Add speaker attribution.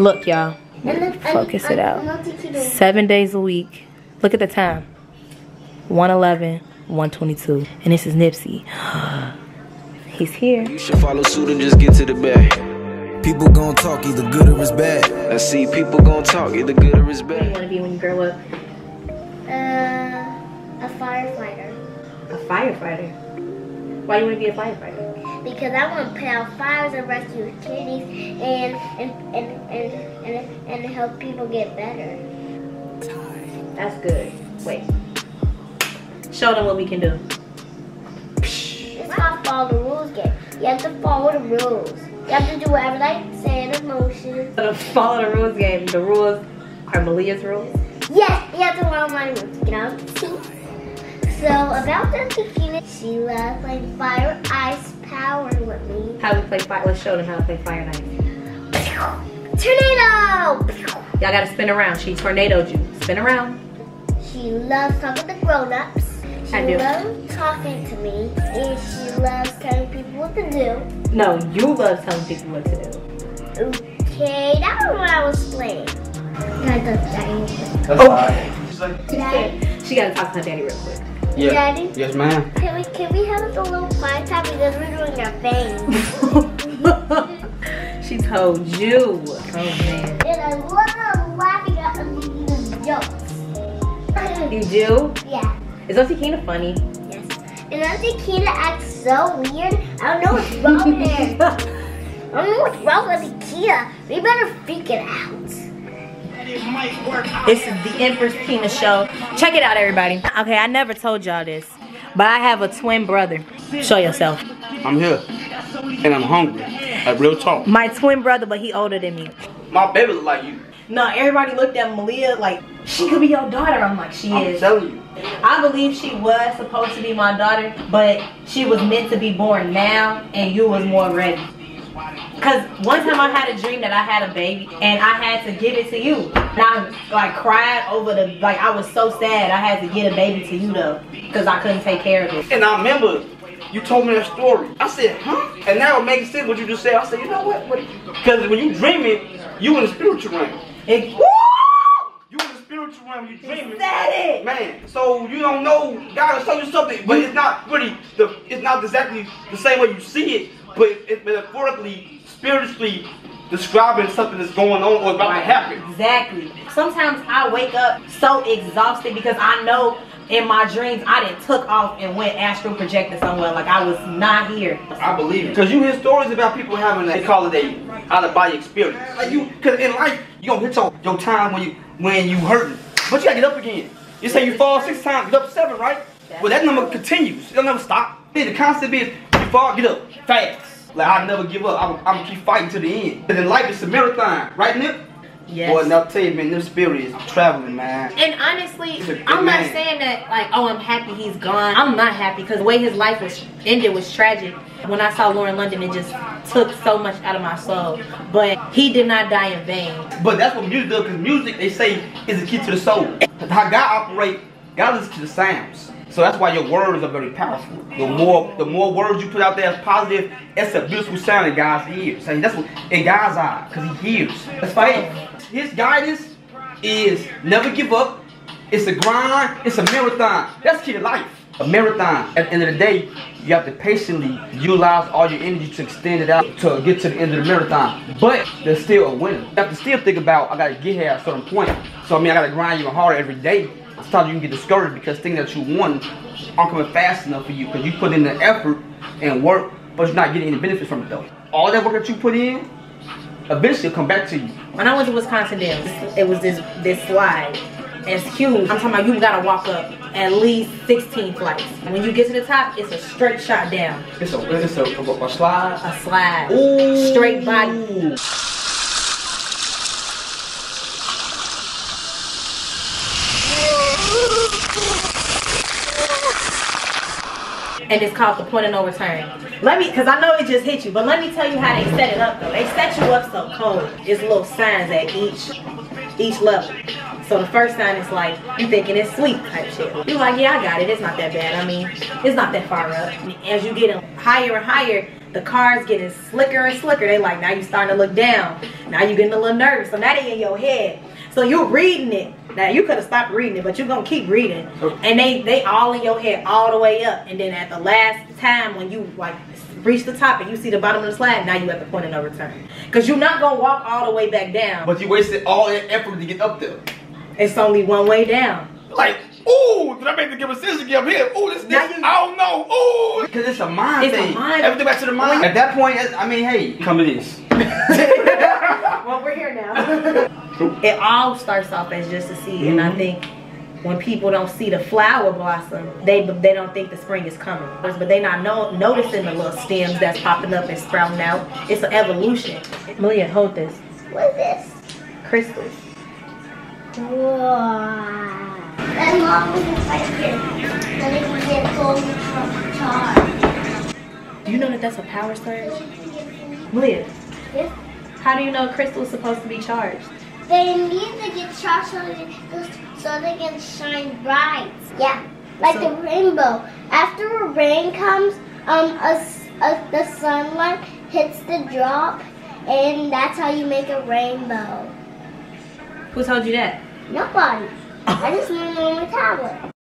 Speaker 1: Look, y'all. Focus it out. Seven days a week. Look at the time. 111, 122. And this is Nipsey. He's here.
Speaker 2: You should follow suit and just get to the bag.
Speaker 3: People gon' talk either good or it's bad.
Speaker 2: I see people gon' talk either good or it's
Speaker 1: What do you want to be when you grow up?
Speaker 4: Uh, a firefighter.
Speaker 1: A firefighter. Why do you want to be a firefighter?
Speaker 4: Because I want to put out fires and rescue communities and and, and, and, and, and help people get better.
Speaker 1: That's good. Wait. Show them what we can do.
Speaker 4: It's called follow the rules game. You have to follow the rules. You have to do whatever they say in emotion.
Speaker 1: So to follow the rules game, the rules are Malia's rules.
Speaker 4: Yes, you have to follow my rules. Get out of the seat. So about the bikini, she loves playing fire, ice, power with me.
Speaker 1: How we play fire. Let's show them how to play fire and ice.
Speaker 4: Tornado!
Speaker 1: Y'all gotta spin around. She tornadoed you. Spin around.
Speaker 4: She loves talking to grown-ups. She
Speaker 1: I do.
Speaker 4: loves talking to me. And she loves telling people what to do.
Speaker 1: No, you love telling people what to do.
Speaker 4: Okay, that was what I was playing. Can I touch Daddy?
Speaker 5: That's
Speaker 1: Oh.
Speaker 5: alright.
Speaker 4: Daddy?
Speaker 1: She gotta talk to her daddy real quick.
Speaker 5: Yeah.
Speaker 4: Daddy?
Speaker 5: Yes, ma'am.
Speaker 4: Can we, can we have a little fire time because we're doing our thing?
Speaker 1: she told you. Oh man.
Speaker 4: and I love laughing at these jokes.
Speaker 1: You do?
Speaker 4: yeah.
Speaker 1: Is Auntie Keena funny?
Speaker 4: Yes. And Auntie Keena acts so weird. I don't know what's wrong with her. I don't know what's wrong with Auntie Keena. We better figure it out.
Speaker 1: This is the Empress Keena show. Check it out, everybody. Okay, I never told y'all this, but I have a twin brother. Show yourself.
Speaker 5: I'm here. And I'm hungry. Like real talk.
Speaker 1: My twin brother, but he older than me.
Speaker 5: My baby look like you.
Speaker 1: No, everybody looked at Malia like she could be your daughter. I'm like, she
Speaker 5: I'm
Speaker 1: is.
Speaker 5: telling you.
Speaker 1: I believe she was supposed to be my daughter, but she was meant to be born now, and you was more ready. Cause one time I had a dream that I had a baby, and I had to give it to you. And I like cried over the like I was so sad. I had to get a baby to you though, cause I couldn't take care of it.
Speaker 5: And I remember you told me that story. I said, huh? And now it makes sense what you just said. I said, you know what? Because when you dream it, you in the spiritual realm.
Speaker 1: It,
Speaker 5: You in the spiritual realm, you dreaming.
Speaker 1: said it.
Speaker 5: Man, so you don't know God will show you something, but it's not really the it's not exactly the same way you see it, but it's metaphorically, spiritually describing something that's going on or about to happen.
Speaker 1: Exactly. Sometimes I wake up so exhausted because I know in my dreams I didn't took off and went astral projected somewhere like I was not here.
Speaker 5: I believe it. Because you hear stories about people having they call it a out of body experience. Like you cause in life you gonna hit your, your time when you when you hurting. But you gotta get up again. You say you fall six times, get up seven, right? Well that number continues. It'll never stop. The concept is fall, get up, fast. Like I never give up. I'm, I'm gonna keep fighting to the end. And in life it's a marathon, right Nip?
Speaker 1: Yes.
Speaker 5: Boy, and I'll tell you, man, this spirit is traveling, man.
Speaker 1: And honestly,
Speaker 5: He's a good
Speaker 1: I'm not saying that like, oh, I'm happy he's gone. I'm not happy because the way his life was ended was tragic. When I saw Lauren London, it just took so much out of my soul. But he did not die in vain.
Speaker 5: But that's what music does, because music, they say, is the key to the soul. How God operate, God listens to the sounds. So that's why your words are very powerful. The more the more words you put out there as positive, it's a beautiful sound in God's ears. So that's what in God's eye, because he hears. That's faith. His guidance is never give up. It's a grind, it's a marathon. That's to life. A marathon. At the end of the day, you have to patiently utilize all your energy to extend it out to get to the end of the marathon. But there's still a winner. You have to still think about I gotta get here at a certain point. So I mean I gotta grind even harder every day. Sometimes you can get discouraged because things that you want aren't coming fast enough for you because you put in the effort and work, but you're not getting any benefits from it though. All that work that you put in, eventually will come back to you.
Speaker 1: When I went to Wisconsin Dells, it was this this slide. It's huge. I'm talking about you gotta walk up at least 16 flights. When you get to the top, it's a straight shot down.
Speaker 5: It's a it's a, a, a slide.
Speaker 1: A slide.
Speaker 5: Ooh.
Speaker 1: Straight body. And it's called the point of no return. Let me, cause I know it just hit you, but let me tell you how they set it up though. They set you up so cold. It's little signs at each each level. So the first sign is like you thinking it's sweet type shit. You're like, yeah, I got it. It's not that bad. I mean, it's not that far up. As you get higher and higher, the car's getting slicker and slicker. They like now you starting to look down. Now you getting a little nervous. So now they in your head. So you're reading it. Now you could have stopped reading it, but you're gonna keep reading. And they they all in your head all the way up. And then at the last time when you like reach the top and you see the bottom of the slide, now you at the point of no return. Cause you're not gonna walk all the way back down.
Speaker 5: But you wasted all that effort to get up there.
Speaker 1: It's only one way down.
Speaker 5: Like, ooh, did I make the give a decision get up here? Ooh, this, this,
Speaker 1: Now you-
Speaker 5: I don't know. Ooh. Because it's a mind
Speaker 1: It's a
Speaker 5: thing.
Speaker 1: mind-
Speaker 5: Everything back to the mind. At that point, I mean, hey, come to this.
Speaker 1: well, we're now. it all starts off as just a seed, and I mm-hmm. think when people don't see the flower blossom, they they don't think the spring is coming. But they not know, noticing the little stems that's popping up and sprouting out. It's an evolution. Malia, hold this.
Speaker 4: What is this?
Speaker 1: Crystals.
Speaker 4: Wow. And mom was inside here. So they can get gold from.
Speaker 1: Do you know that that's a power surge? Malia,
Speaker 4: Yes.
Speaker 1: How do you know crystals supposed to be charged?
Speaker 4: They need to get charged so they, so they can shine bright. Yeah, like
Speaker 1: So-
Speaker 4: the rainbow. After a rain comes, um, a, a- the sunlight hits the drop, and that's how you make a rainbow.
Speaker 1: Who told you that?
Speaker 4: Nobody. I just learned on my tablet.